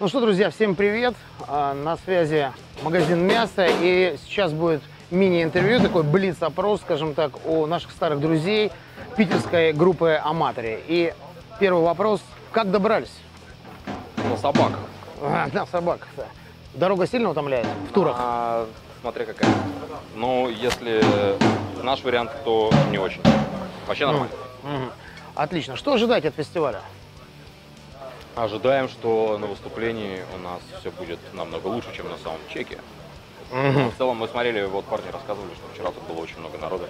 Ну что, друзья, всем привет! А, На связи магазин мяса, и сейчас будет мини-интервью, такой блиц-опрос, скажем так, у наших старых друзей питерской группы «Аматори». И первый вопрос, как добрались? На собаках. А, На собаках, да. Дорога сильно утомляет в турах? А, смотря какая. Ну, если наш вариант, то не очень. Вообще нормально. Мгм. Отлично. Что ожидать от фестиваля? Ожидаем, что на выступлении у нас все будет намного лучше, чем на саундчеке. Мгм. В целом мы смотрели, вот парни рассказывали, что вчера тут было очень много народа.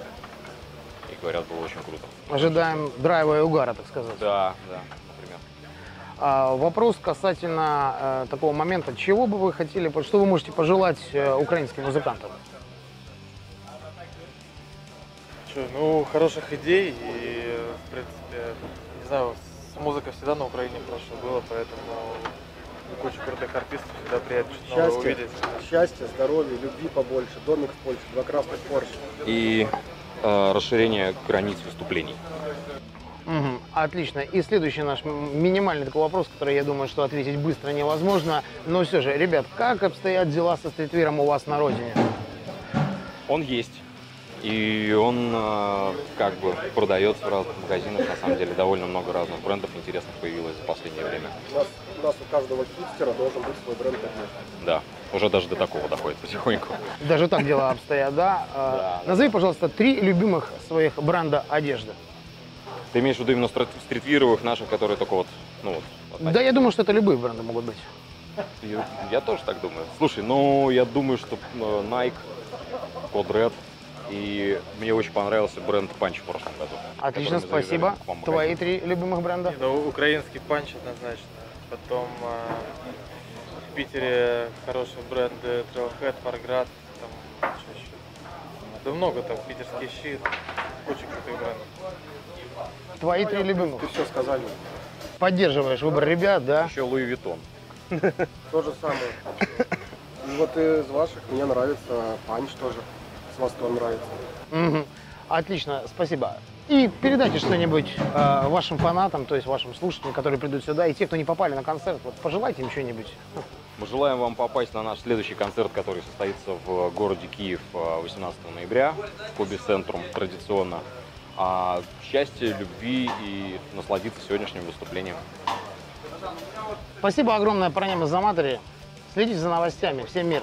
И говорят, было очень круто. Ожидаем драйва и угара, так сказать. Да, да, например. А, вопрос касательно э, такого момента. Чего бы вы хотели, что вы можете пожелать э, украинским музыкантам? Чё, ну, хороших идей и, в принципе, не знаю, с музыкой всегда на Украине хорошо было, поэтому куча крутых артистов всегда приятно Счастья, увидеть. счастья, здоровья, любви побольше, домик в Польше, два красных Порше. И э, расширение границ выступлений. Мгм, Отлично. И следующий наш минимальный такой вопрос, который, я думаю, что ответить быстро невозможно. Но все же, ребят, как обстоят дела со стритвиром у вас на родине? Он есть. И он э, как бы продается в разных магазинах. На самом деле довольно много разных брендов интересных появилось за последнее время. У нас, у нас у каждого хипстера должен быть свой бренд одежды. Да, уже даже до такого доходит потихоньку. Даже так дела обстоят, да? А, Да. Назови, пожалуйста, три любимых своих бренда одежды. Ты имеешь в виду именно стрит- стритвировых наших, которые только вот, ну вот. Да, я думаю, что это любые бренды могут быть. Я, я тоже так думаю. Слушай, ну я думаю, что э, Nike, Code Red и мне очень понравился бренд Punch в прошлом году. Отлично, спасибо. Твои три любимых бренда? Не, ну, украинский панч однозначно. Потом а, в Питере хорошие бренды Trailhead, Fargrad, там что еще. Да много там, питерские щит, куча крутых брендов. Твои три любимых. Ты все сказали. Поддерживаешь выбор ребят, да? Еще Louis Vuitton. То же самое. И вот из ваших мне нравится Punch тоже. С вас тоже нравится. Мгм. Отлично, спасибо. И передайте что-нибудь э, вашим фанатам, то есть вашим слушателям, которые придут сюда, и те, кто не попали на концерт, вот пожелайте им что-нибудь. Мы желаем вам попасть на наш следующий концерт, который состоится в городе Киев э, 18 ноября в клубе Sentrum традиционно. А счастья, любви и насладиться сегодняшним выступлением. Спасибо огромное, парням из Аматори. Следите за новостями. Всем мир.